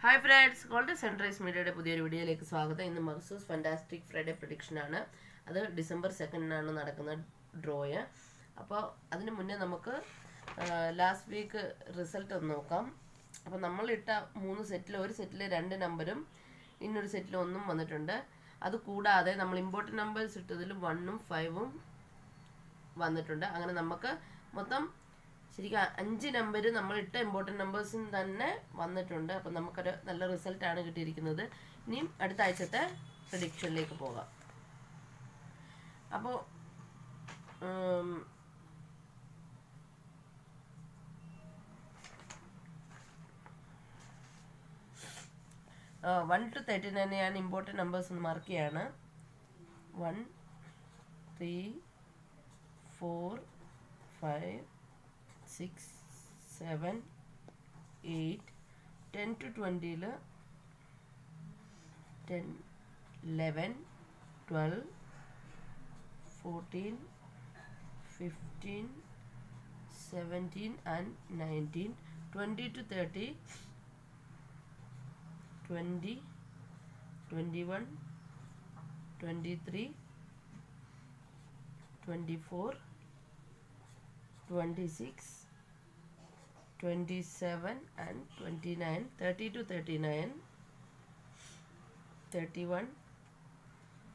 Hi friends gold sunrise മീഡിയയുടെ പുതിയൊരു വീഡിയോയിലേക്ക് സ്വാഗതം. ഇന്ന് മർസൂസ് ഫാന്റാസ്റ്റിക് ഫ്രൈഡേ പ്രഡിക്ഷൻ ആണ്. അത് ഡിസംബർ സെക്കൻഡിനാണ് നടക്കുന്ന ഡ്രോയ് അപ്പോൾ അതിന് മുന്നേ നമുക്ക് ലാസ്റ്റ് വീക്ക് റിസൾട്ട് ഒന്ന് നോക്കാം. അപ്പോൾ നമ്മളിട്ട മൂന്ന് സെറ്റിൽ ഒരു സെറ്റിൽ രണ്ട് നമ്പരും ഇന്നൊരു സെറ്റിൽ ഒന്നും വന്നിട്ടുണ്ട്. അത് കൂടാതെ നമ്മൾ ഇമ്പോർട്ടന്റ് നമ്പേഴ്സ് ഇട്ടതിൽ വണ്ണും ഫൈവും വന്നിട്ടുണ്ട്. അങ്ങനെ നമുക്ക് മൊത്തം ശരിക്കും അഞ്ച് നമ്പർ നമ്മൾ ഇട്ട ഇമ്പോർട്ടന്റ് നമ്പേഴ്സും തന്നെ വന്നിട്ടുണ്ട്. അപ്പം നമുക്കൊരു നല്ല റിസൾട്ടാണ് കിട്ടിയിരിക്കുന്നത്. ഇനിയും അടുത്ത ആഴ്ചത്തെ പ്രഡിക്ഷനിലേക്ക് പോകാം. അപ്പോൾ വൺ ടു തേർട്ടി നയൻ ഞാൻ ഇമ്പോർട്ടന്റ് നമ്പേഴ്സ് ഒന്ന് മാർക്ക് ചെയ്യാണ്. One three four five six seven eight ten two ട്വന്റിയിൽ ten eleven twelve fourteen fifteen seventeen and nineteen twenty two thirty twenty twenty one twenty three twenty four 26 27 and 29 30 to 39 31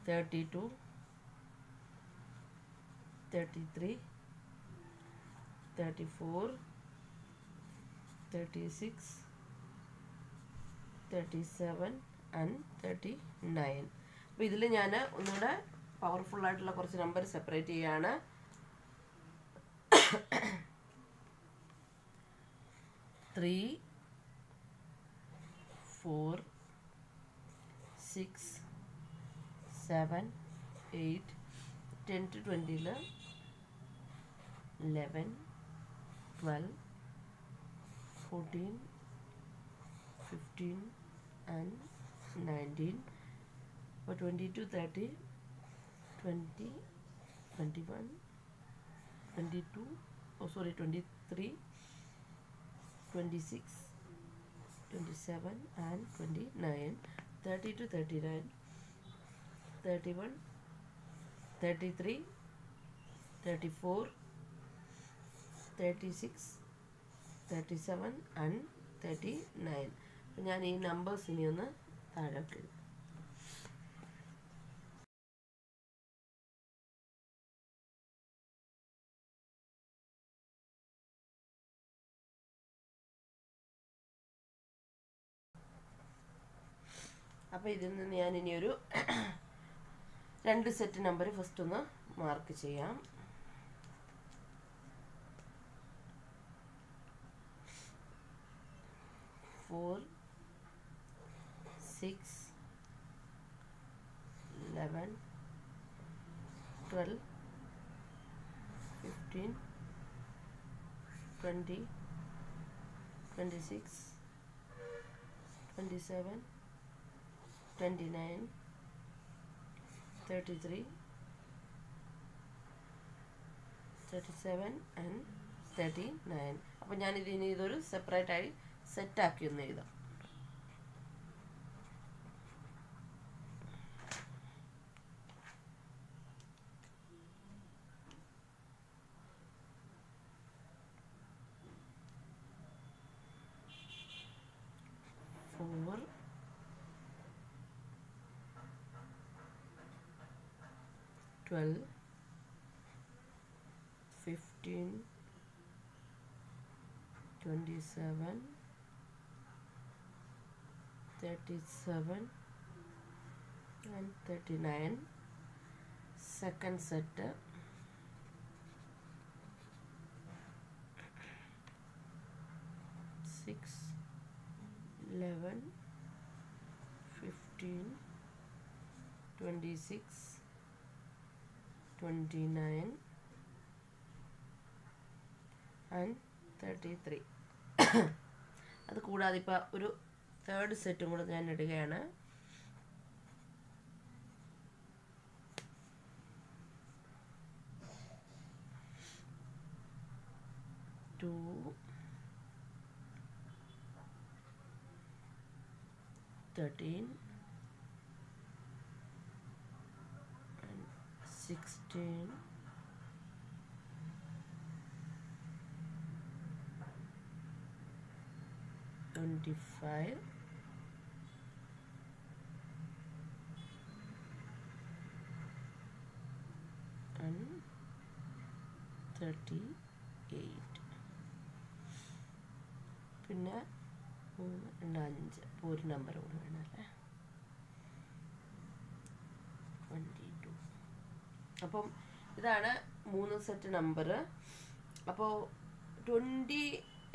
32 33 34 36 37 and 39 അപ്പോൾ ഇതിൽ ഞാൻ ഒന്നുകൂടെ ആയിട്ടുള്ള കുറച്ച് number separate ചെയ്യാണ്. three, four, six, seven, eight, ten to twenty la, eleven, twelve, fourteen, fifteen, and nineteen. For twenty to thirty, twenty, twenty-one, twenty-two. Oh, sorry, twenty-three. 26 27 and 29 30 to 39 31 33 34 36 37 and 39 അപ്പം ഞാൻ ഈ നമ്പേഴ്സ് ഇനി ഒന്ന് താഴോട്ട് എഴുതാം അപ്പോൾ ഇതിൽ നിന്ന് ഞാൻ ഇനി ഒരു രണ്ട് സെറ്റ് നമ്പർ ഫസ്റ്റ് ഒന്ന് മാർക്ക് ചെയ്യാം. Four six eleven twelve fifteen twenty twenty six twenty seven 29 33 37 and 39 അപ്പോൾ ഞാൻ ഇതിന് ഇതൊരു സെപ്പറേറ്റ് ആയി സെറ്റ് ആക്കി ഒന്ന് എഴുതാം. 12 15 27 37 and 39 second set six, eleven, fifteen, twenty-six. Twenty nine and thirty three അത് കൂടാതെ ഒരു തേർഡ് സെറ്റും കൂടെ ഞാൻ ഇടുകയാണ്. Two thirteen sixteen twenty five and thirty eight പിന്നെ മൂന്ന് രണ്ട് ഒരു നമ്പർ കൂടെ വേണം അല്ലേ ട്വന്റി ടു അപ്പം ഇതാണ് മൂന്ന് സെറ്റ് നമ്പർ അപ്പോൾ ട്വന്റി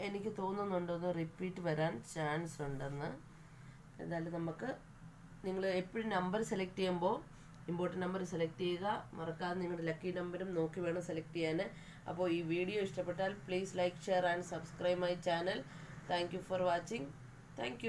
എനിക്ക് തോന്നുന്നുണ്ടെന്ന് റിപ്പീറ്റ് വരാൻ ചാൻസ് ഉണ്ടെന്ന്. എന്തായാലും നമുക്ക് നിങ്ങൾ എപ്പോഴും നമ്പർ സെലക്ട് ചെയ്യുമ്പോൾ ഇമ്പോർട്ടന്റ് നമ്പർ സെലക്ട് ചെയ്യുക. മറക്കാതെ നിങ്ങളുടെ ലക്കി നമ്പറും നോക്കി വേണം സെലക്ട് ചെയ്യാൻ. അപ്പോൾ ഈ വീഡിയോ ഇഷ്ടപ്പെട്ടാൽ please like share and subscribe my channel thank for watching thank